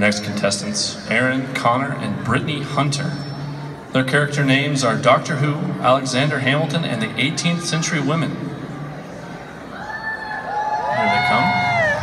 Next contestants, Aaron, Connor, and Brittany Hunter. Their character names are Doctor Who, Alexander Hamilton, and the 18th Century Women. Here they come.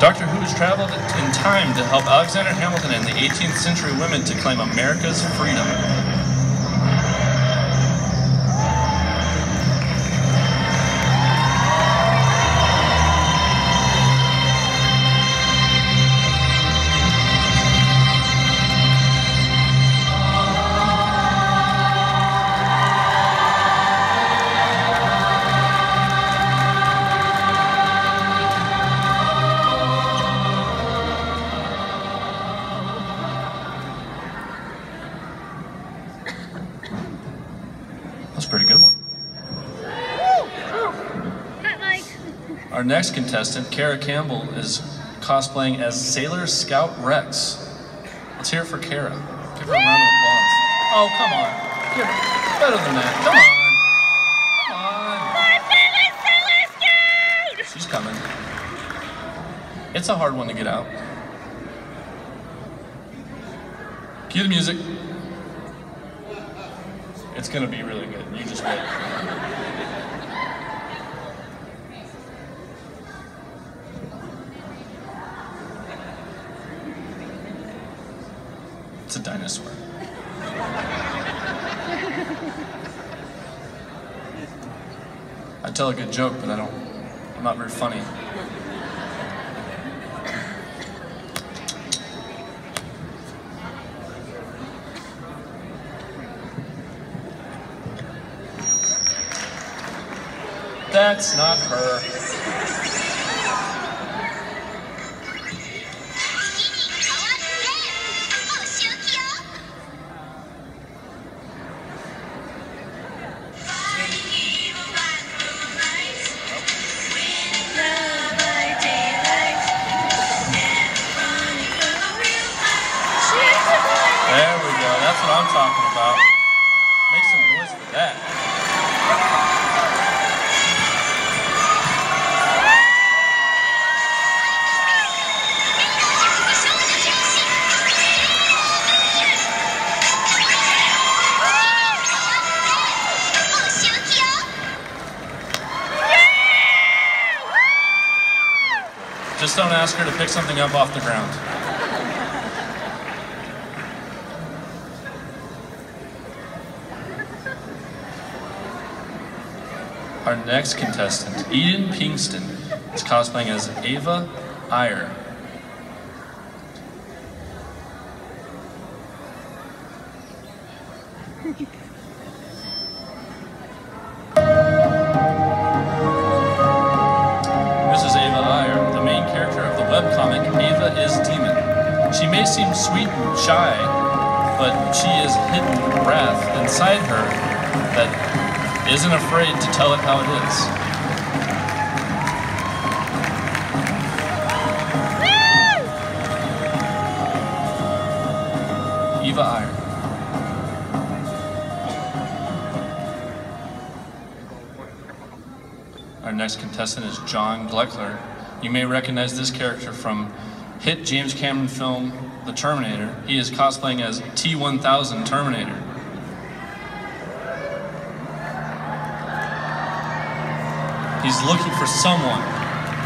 Doctor Who has traveled in time to help Alexander Hamilton and the 18th Century Women to claim America's freedom. Our next contestant, Kara Campbell, is cosplaying as Sailor Scout Rex. Let's hear it for Kara. Give her a round of applause. Oh, come on. Give her, better than that. Come on. On. My favorite Sailor Scout! She's coming. It's a hard one to get out. Cue the music. It's gonna be really good. You just wait. Tell a good joke, but I don't. I'm not very funny. That's not her. Don't ask her to pick something up off the ground. Our next contestant, Eden Pinkston, is cosplaying as Ava Iyer. She may seem sweet and shy, but she is hidden wrath inside her that isn't afraid to tell it how it is. Eva Iyer. Our next contestant is John Gleckler. You may recognize this character from hit James Cameron film The Terminator. He is cosplaying as T-1000 Terminator. He's looking for someone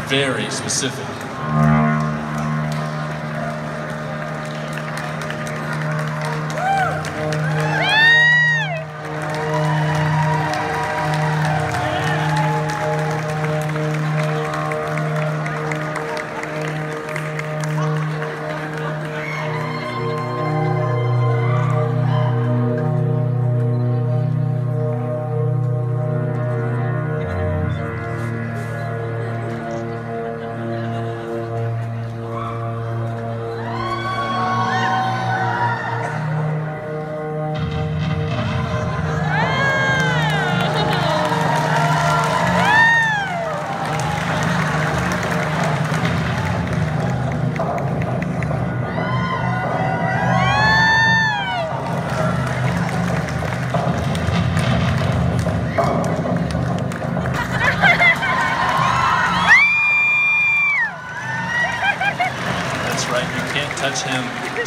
very specific.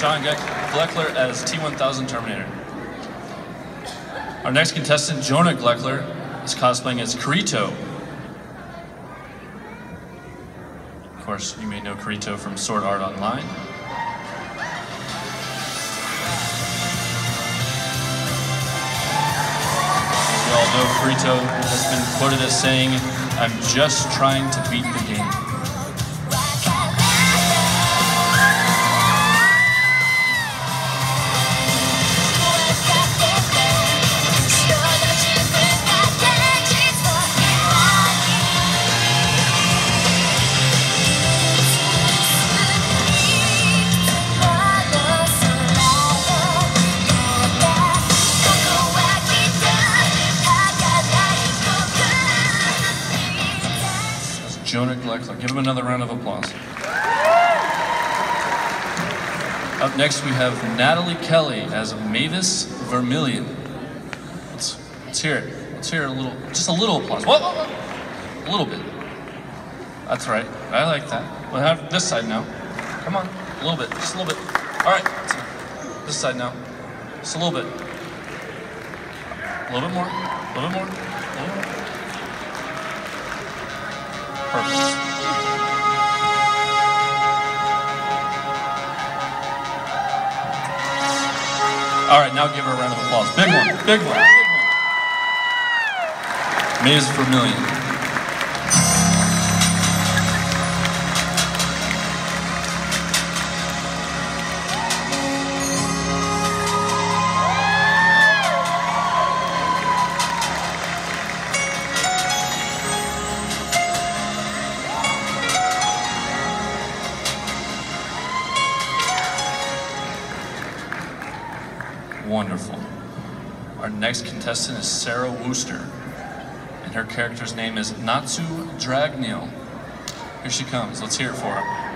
John Gleckler as T1000 Terminator. Our next contestant, Jonah Gleckler, is cosplaying as Kirito. Of course, you may know Kirito from Sword Art Online. We all know Kirito has been quoted as saying, I'm just trying to beat the game. Gleckler. Give him another round of applause. Up next, we have Natalie Kelly as Mavis Vermillion. Let's, let's hear it. Let's hear a little, just a little applause. Whoa, whoa, whoa. A little bit. That's right. I like that. We'll have this side now. Come on. A little bit. Just a little bit. All right. This side now. Just a little bit. A little bit more. A little bit more. A little more. Perfect. All right, now give her a round of applause. Big one, big one, big one. Mavis Vermillion. Contestant is Sarah Wooster, and her character's name is Natsu Dragneel. Here she comes. Let's hear it for her.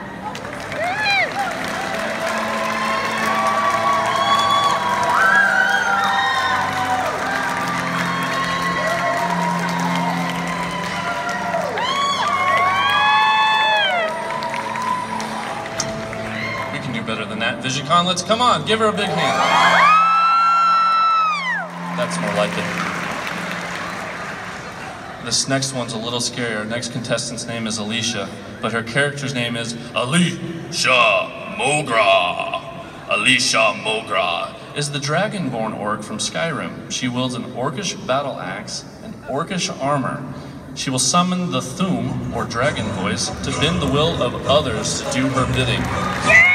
Better than that. VisionCon, let's come on, give her a big hand. That's more like it. This next one's a little scarier. Our next contestant's name is Alicia, but her character's name is Alicia Mogra. Alicia Mogra is the Dragonborn orc from Skyrim. She wields an orcish battle axe and orcish armor. She will summon the Thu'um, or dragon voice, to bend the will of others to do her bidding.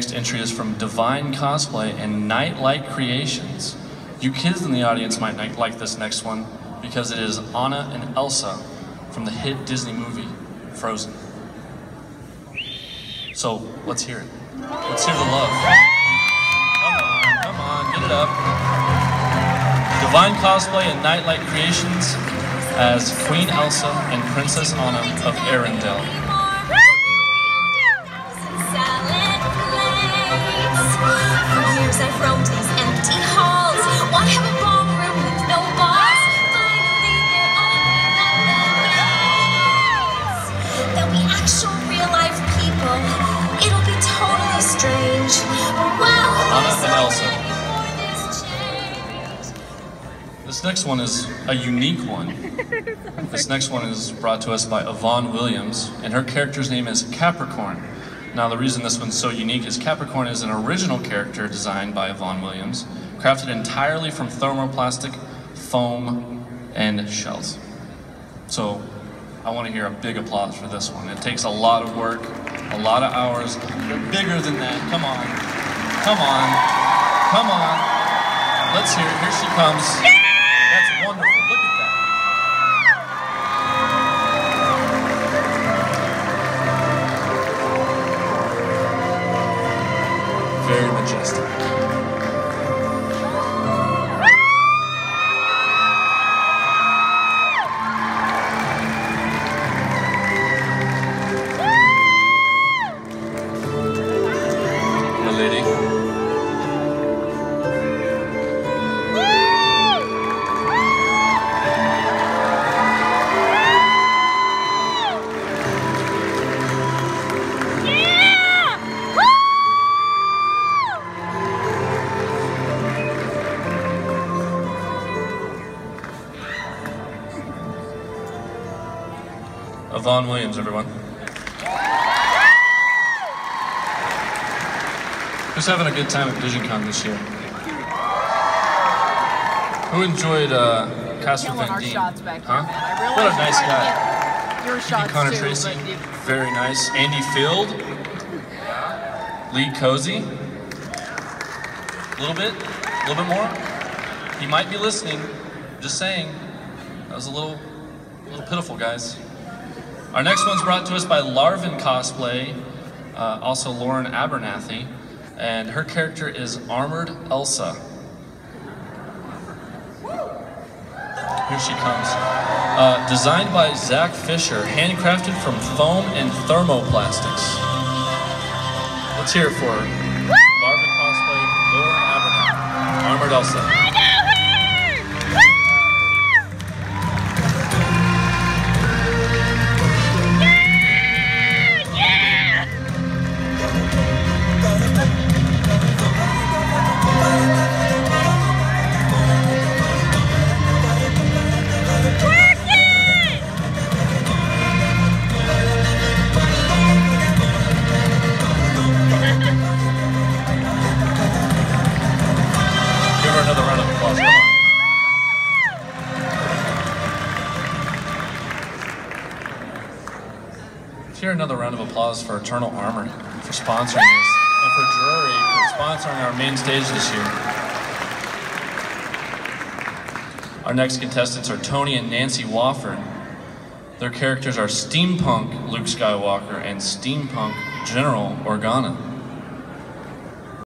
Next entry is from Divine Cosplay and Nightlight Creations. You kids in the audience might like this next one because it is Anna and Elsa from the hit Disney movie Frozen. So let's hear it. Let's hear the love. Come on, come on, get it up. Divine Cosplay and Nightlight Creations as Queen Elsa and Princess Anna of Arendelle. Next one is a unique one. This next one is brought to us by Yvonne Williams, and her character's name is Capricorn. Now, the reason this one's so unique is Capricorn is an original character designed by Yvonne Williams, crafted entirely from thermoplastic, foam, and shells. So, I want to hear a big applause for this one. It takes a lot of work, a lot of hours. You're bigger than that. Come on. Come on. Come on. Let's hear it. Here she comes. Very Yvonne Williams, everyone. Who's having a good time at VisionCon this year? Who enjoyed uh, Casper Van Dien? Huh? here, man. I realize What a nice guy. Your shots Connor too, Tracy, very nice. Andy Field, Lee Cozy, a little bit, a little bit more. He might be listening. Just saying, that was a little, a little pitiful, guys. Our next one's brought to us by Larvin Cosplay, uh, also Lauren Abernathy, and her character is Armored Elsa. Here she comes. Uh, designed by Zach Fisher, handcrafted from foam and thermoplastics. Let's hear it for her. Larva cosplay, Lauren Abernathy, Armored Elsa. Hear another round of applause for Eternal Armor for sponsoring this, and for Drury for sponsoring our main stage this year. Our next contestants are Tony and Nancy Wofford. Their characters are Steampunk Luke Skywalker and Steampunk General Organa.